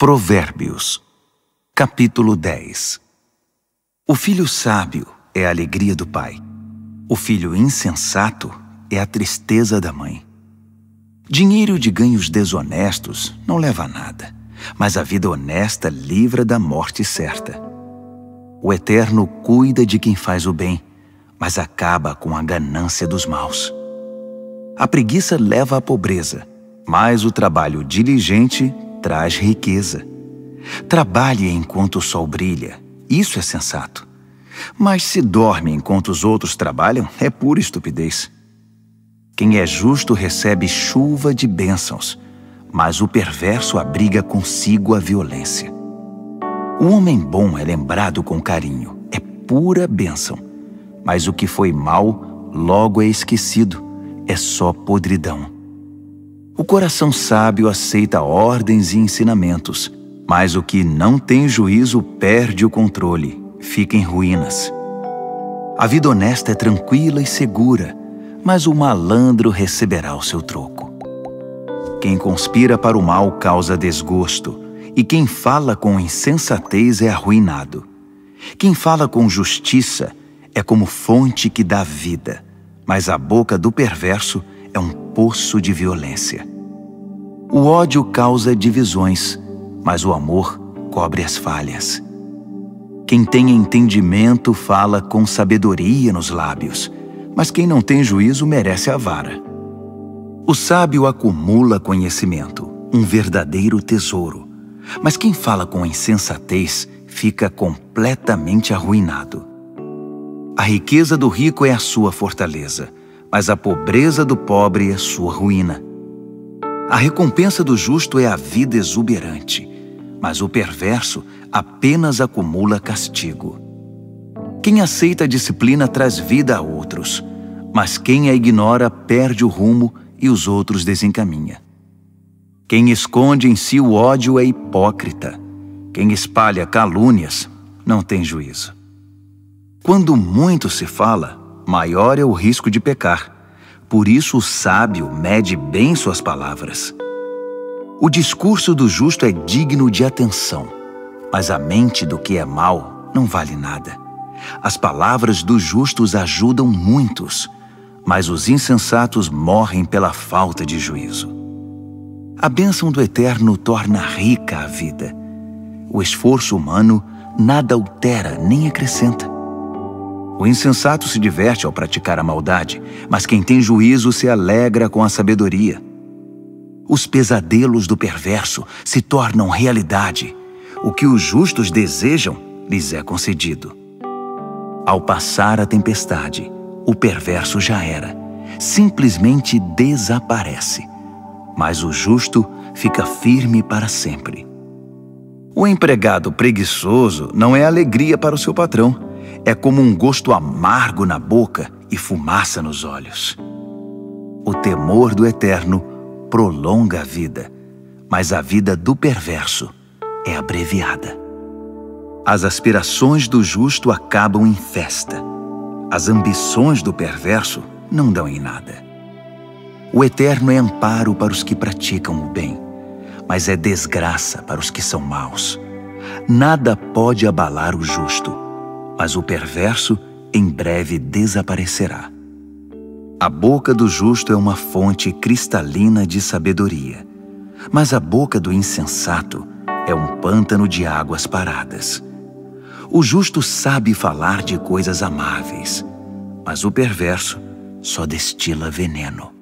Provérbios, capítulo 10 O filho sábio é a alegria do pai, o filho insensato é a tristeza da mãe. Dinheiro de ganhos desonestos não leva a nada, mas a vida honesta livra da morte certa. O Eterno cuida de quem faz o bem, mas acaba com a ganância dos maus. A preguiça leva à pobreza, mas o trabalho diligente traz riqueza. Trabalhe enquanto o sol brilha, isso é sensato. Mas se dorme enquanto os outros trabalham, é pura estupidez. Quem é justo recebe chuva de bênçãos, mas o perverso abriga consigo a violência. O homem bom é lembrado com carinho, é pura bênção, mas o que foi mal logo é esquecido, é só podridão. O coração sábio aceita ordens e ensinamentos, mas o que não tem juízo perde o controle, fica em ruínas. A vida honesta é tranquila e segura, mas o malandro receberá o seu troco. Quem conspira para o mal causa desgosto, e quem fala com insensatez é arruinado. Quem fala com justiça é como fonte que dá vida, mas a boca do perverso é um poço de violência. O ódio causa divisões, mas o amor cobre as falhas. Quem tem entendimento fala com sabedoria nos lábios, mas quem não tem juízo merece a vara. O sábio acumula conhecimento, um verdadeiro tesouro, mas quem fala com insensatez fica completamente arruinado. A riqueza do rico é a sua fortaleza, mas a pobreza do pobre é sua ruína. A recompensa do justo é a vida exuberante, mas o perverso apenas acumula castigo. Quem aceita a disciplina traz vida a outros, mas quem a ignora perde o rumo e os outros desencaminha. Quem esconde em si o ódio é hipócrita. Quem espalha calúnias não tem juízo. Quando muito se fala, maior é o risco de pecar. Por isso o sábio mede bem suas palavras. O discurso do justo é digno de atenção, mas a mente do que é mal não vale nada. As palavras dos justos ajudam muitos, mas os insensatos morrem pela falta de juízo. A bênção do Eterno torna rica a vida. O esforço humano nada altera nem acrescenta. O insensato se diverte ao praticar a maldade, mas quem tem juízo se alegra com a sabedoria. Os pesadelos do perverso se tornam realidade. O que os justos desejam lhes é concedido. Ao passar a tempestade, o perverso já era, simplesmente desaparece. Mas o justo fica firme para sempre. O empregado preguiçoso não é alegria para o seu patrão é como um gosto amargo na boca e fumaça nos olhos. O temor do eterno prolonga a vida, mas a vida do perverso é abreviada. As aspirações do justo acabam em festa. As ambições do perverso não dão em nada. O eterno é amparo para os que praticam o bem, mas é desgraça para os que são maus. Nada pode abalar o justo mas o perverso em breve desaparecerá. A boca do justo é uma fonte cristalina de sabedoria, mas a boca do insensato é um pântano de águas paradas. O justo sabe falar de coisas amáveis, mas o perverso só destila veneno.